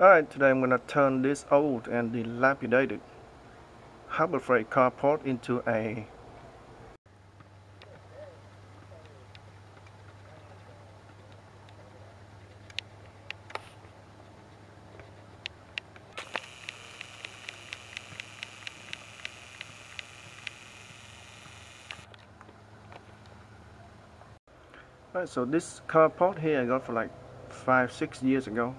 Alright, today I'm going to turn this old and dilapidated Harbor Freight carport into a Alright, so this carport here I got for like five, six years ago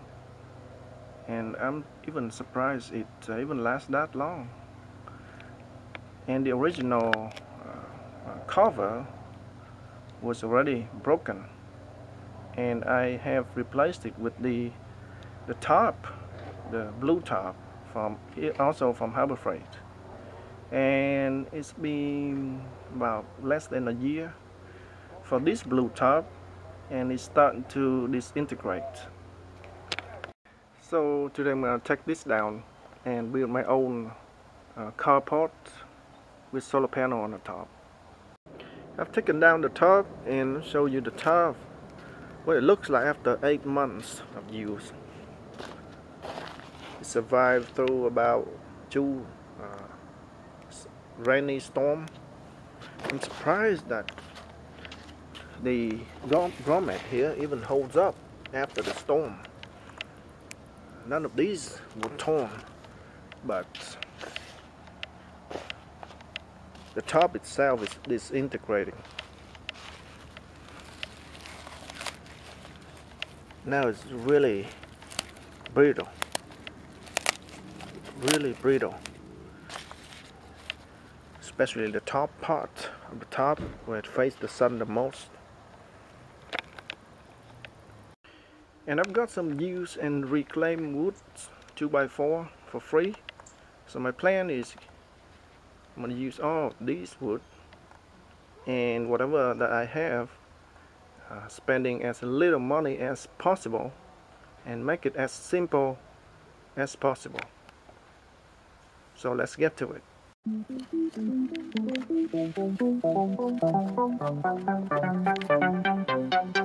and I'm even surprised it uh, even lasts that long. And the original uh, uh, cover was already broken. And I have replaced it with the the top the blue top from also from Harbor Freight. And it's been about less than a year for this blue top and it's starting to disintegrate so today I'm going to take this down and build my own uh, carport with solar panel on the top. I've taken down the top and show you the top what it looks like after 8 months of use. It survived through about two uh, rainy storm. I'm surprised that the grommet here even holds up after the storm none of these were torn but the top itself is disintegrating. Now it's really brittle really brittle especially the top part of the top where it faces the sun the most and I've got some used and reclaimed wood 2x4 for free. So my plan is I'm gonna use all these wood and whatever that I have uh, spending as little money as possible and make it as simple as possible. So let's get to it. Mm-hmm.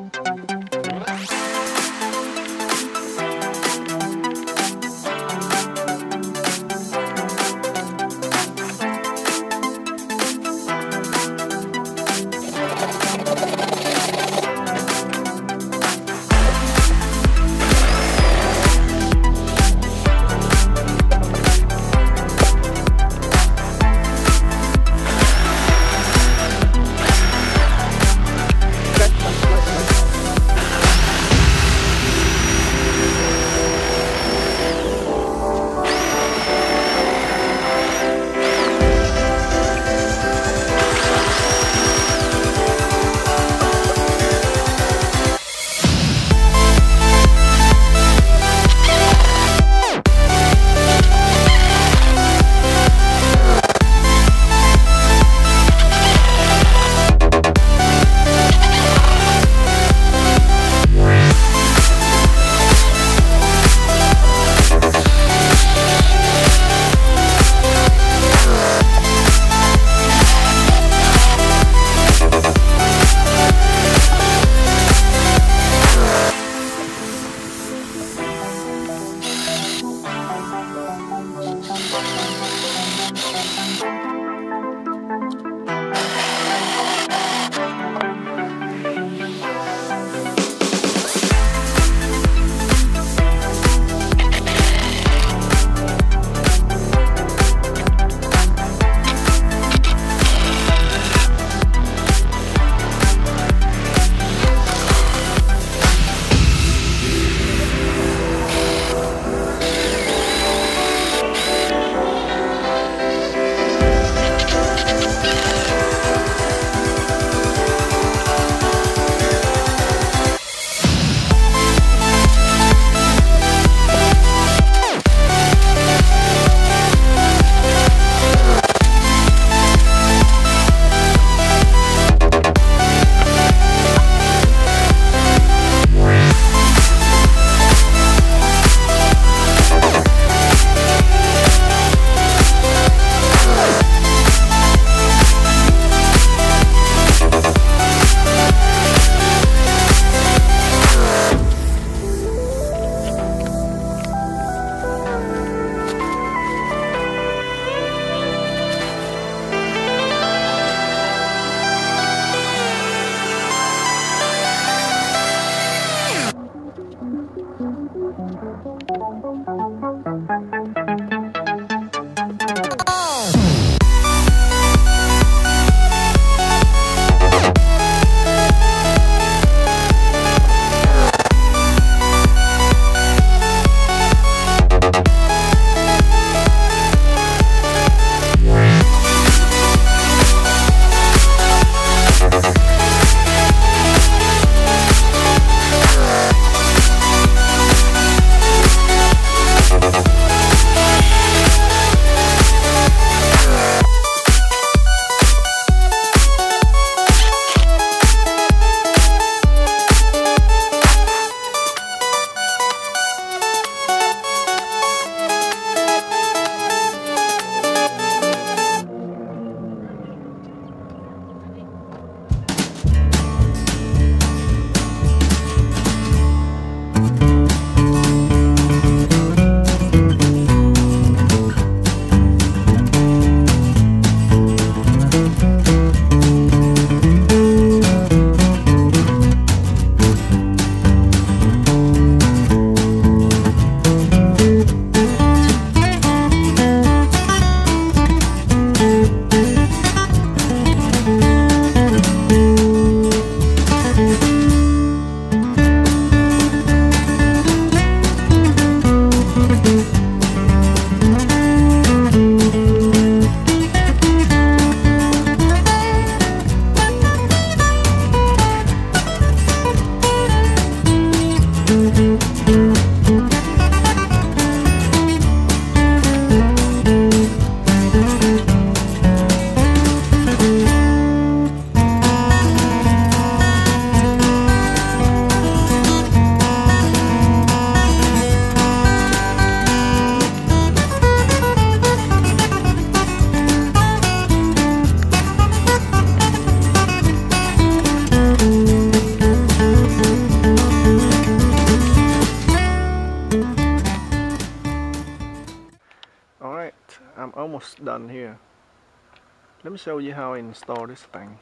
Me show you how I install this thing.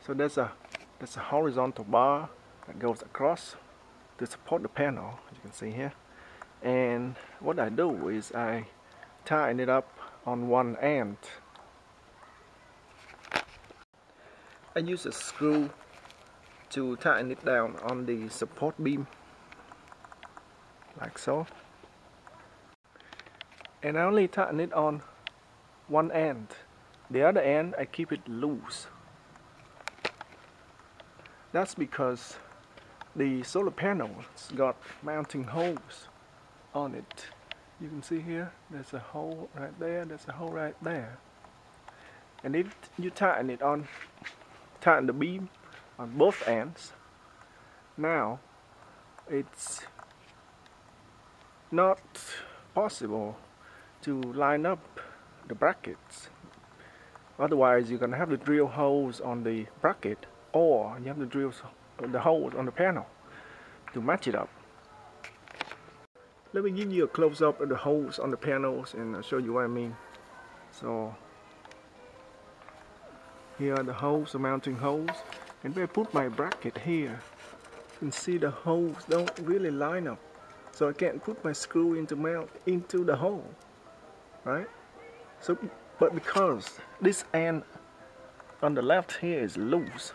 So there's a there's a horizontal bar that goes across to support the panel as you can see here. And what I do is I tighten it up on one end I use a screw to tighten it down on the support beam like so. And I only tighten it on one end the other end I keep it loose. That's because the solar panels got mounting holes on it. You can see here there's a hole right there there's a hole right there. And if you tighten it on tighten the beam on both ends now it's not possible to line up the brackets otherwise you're gonna have to drill holes on the bracket or you have to drill the holes on the panel to match it up. Let me give you a close-up of the holes on the panels and I'll show you what I mean. So here are the holes the mounting holes and if I put my bracket here. You can see the holes don't really line up so I can't put my screw into mount into the hole right? So but because this end on the left here is loose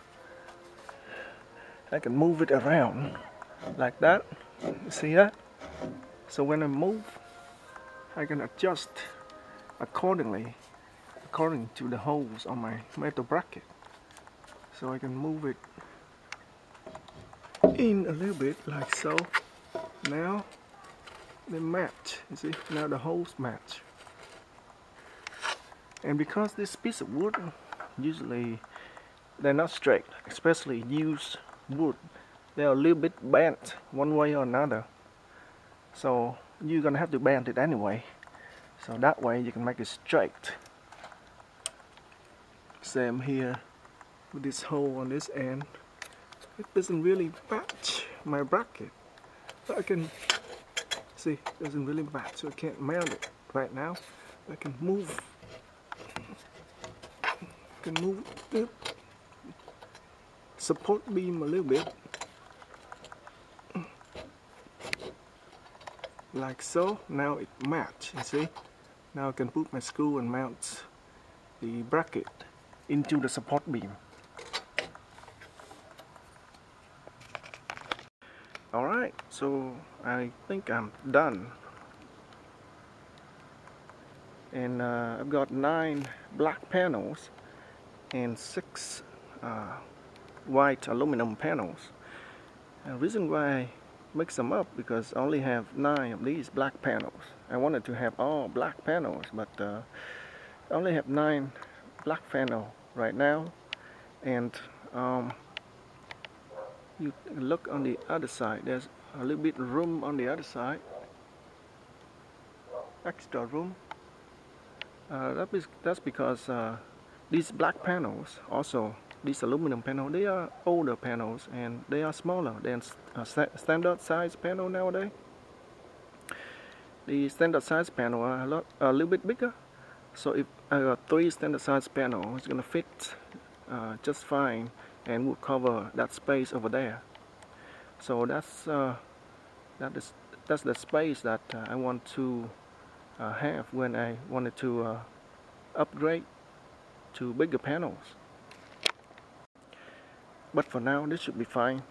I can move it around like that. See that? So when I move I can adjust accordingly according to the holes on my metal bracket. So I can move it in a little bit like so. Now they match you see? Now the holes match and because this piece of wood usually they're not straight especially used wood they're a little bit bent one way or another. So you're gonna have to bend it anyway. So that way you can make it straight. Same here with this hole on this end. It doesn't really match my bracket but I can see it doesn't really match. So I can't mount it right now. I can move can move the support beam a little bit. Like so now it match you see? Now I can put my screw and mount the bracket into the support beam. Alright so I think I'm done. And uh, I've got nine black panels and six uh, white aluminum panels. The reason why I mix them up because I only have nine of these black panels. I wanted to have all black panels but uh, I only have nine black panel right now. And um, you look on the other side. There's a little bit room on the other side. Extra room. Uh, that is, that's because uh, these black panels also these aluminum panels they are older panels and they are smaller than a standard size panel nowadays. The standard size panel are a, lot, a little bit bigger. So if I got three standard size panels it's gonna fit uh, just fine and will cover that space over there. So that's uh, that is that's the space that uh, I want to uh, have when I wanted to uh, upgrade to bigger panels. But for now this should be fine.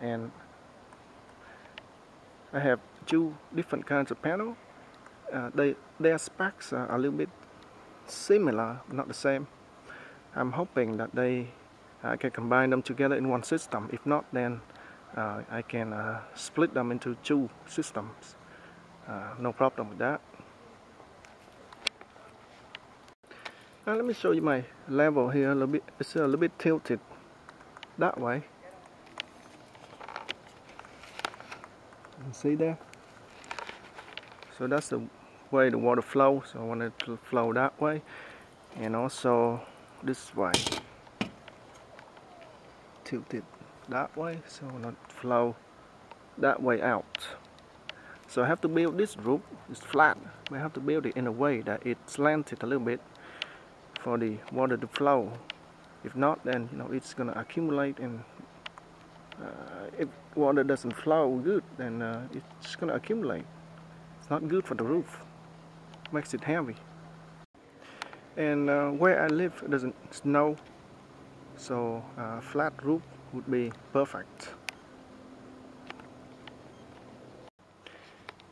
And I have two different kinds of panel. Uh, they, their specs are a little bit similar not the same. I'm hoping that they I can combine them together in one system. If not then uh, I can uh, split them into two systems. Uh, no problem with that now let me show you my level here a little bit. It's a little bit tilted that way. You see there? So that's the way the water flows. So I want it to flow that way. And also this way. Tilted that way. So it not flow that way out. So I have to build this roof. It's flat. I have to build it in a way that it's slanted a little bit for the water to flow. If not then you know it's gonna accumulate and uh, if water doesn't flow good then uh, it's gonna accumulate. It's not good for the roof. Makes it heavy. And uh, where I live it doesn't snow so uh, flat roof would be perfect.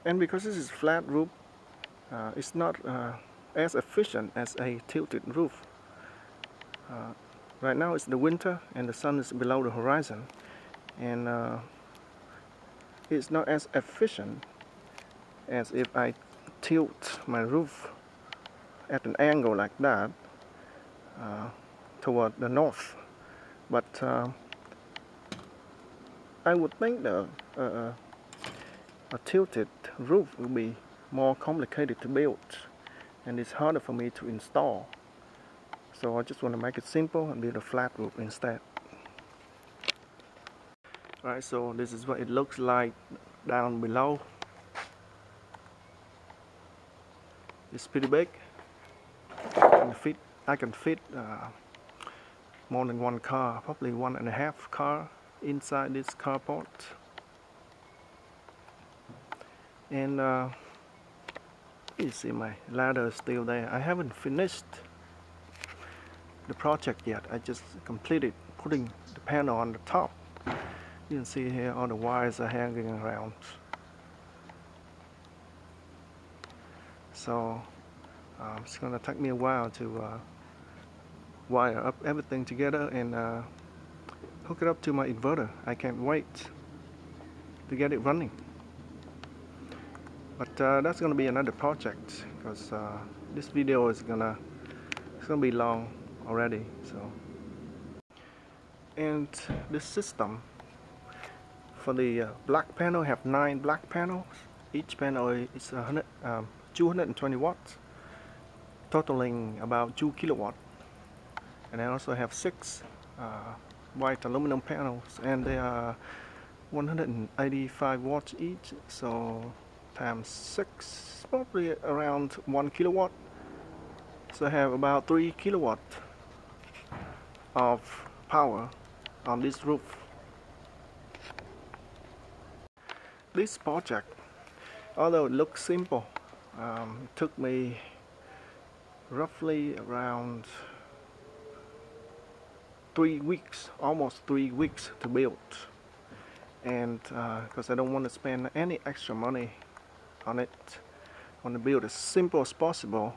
And because this is flat roof uh, it's not uh, as efficient as a tilted roof. Uh, right now it's the winter and the sun is below the horizon and uh, it's not as efficient as if I tilt my roof at an angle like that uh, toward the north. But uh, I would think the uh, a tilted roof will be more complicated to build and it's harder for me to install. So I just want to make it simple and build a flat roof instead. Alright so this is what it looks like down below. It's pretty big. I can fit, I can fit uh, more than one car probably one and a half car inside this carport. And uh, you see my ladder is still there. I haven't finished the project yet. I just completed putting the panel on the top. You can see here all the wires are hanging around. So um, it's gonna take me a while to uh, wire up everything together and uh, hook it up to my inverter. I can't wait to get it running but uh, that's gonna be another project because uh, this video is gonna it's gonna be long already so. And this system for the uh, black panel have nine black panels. Each panel is 100, um, 220 watts totaling about 2 kilowatt. And I also have six uh, white aluminum panels and they are 185 watts each so times 6 probably around 1 kilowatt. So I have about 3 kilowatt of power on this roof. This project although it looks simple um, it took me roughly around three weeks almost three weeks to build. And because uh, I don't want to spend any extra money on it. I want to build as simple as possible.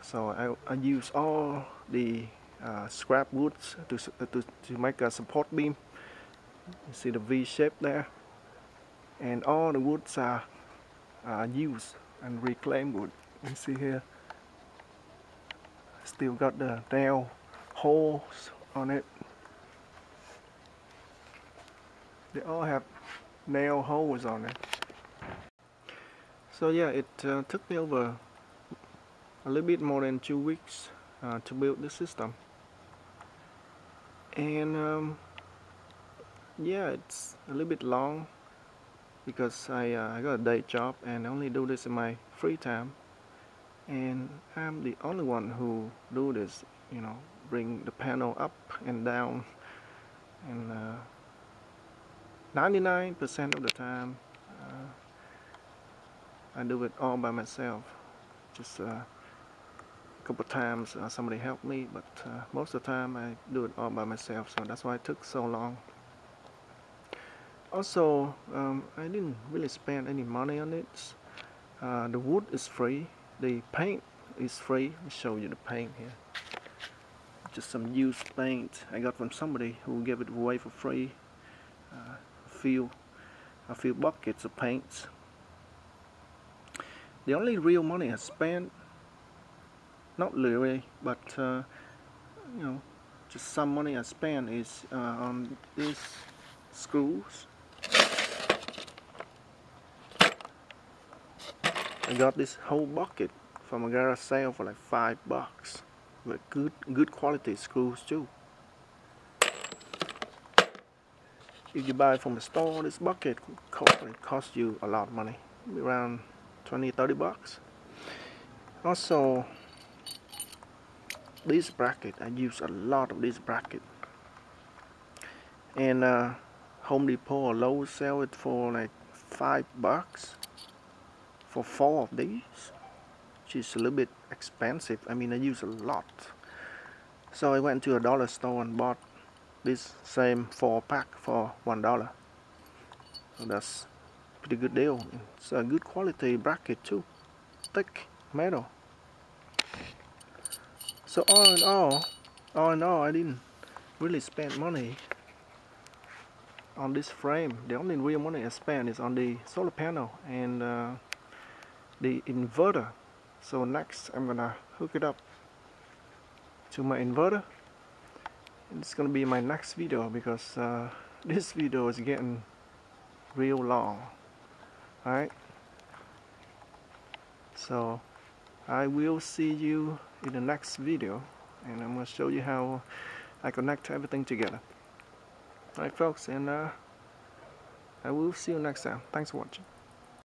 So I, I use all the uh, scrap woods to, to, to make a support beam. You see the V shape there? And all the woods are, are used and reclaimed wood. You see here? Still got the nail holes on it. They all have nail holes on it so yeah it uh, took me over a little bit more than two weeks uh, to build the system. And um, yeah it's a little bit long because I, uh, I got a day job and I only do this in my free time. And I'm the only one who do this you know bring the panel up and down. And 99% uh, of the time I do it all by myself. Just uh, a couple times uh, somebody helped me but uh, most of the time I do it all by myself so that's why it took so long. Also um, I didn't really spend any money on it. Uh, the wood is free. The paint is free. Let me show you the paint here. Just some used paint I got from somebody who gave it away for free. Uh, a few a few buckets of paints the only real money I spent not really but uh, you know just some money I spent is uh, on these screws I got this whole bucket from a garage sale for like five bucks. With good good quality screws too. If you buy from the store this bucket cost, cost you a lot of money. Around 20 30 bucks. Also this bracket I use a lot of this bracket. And uh, Home Depot or sell it for like five bucks for four of these which is a little bit expensive. I mean I use a lot. So I went to a dollar store and bought this same four pack for one dollar. So that's pretty good deal. It's a good quality bracket too. Thick metal. So all in all all in all I didn't really spend money on this frame. The only real money I spent is on the solar panel and uh, the inverter. So next I'm gonna hook it up to my inverter. It's gonna be my next video because uh, this video is getting real long alright so I will see you in the next video and I'm gonna show you how I connect everything together. Alright folks and uh, I will see you next time. Thanks for watching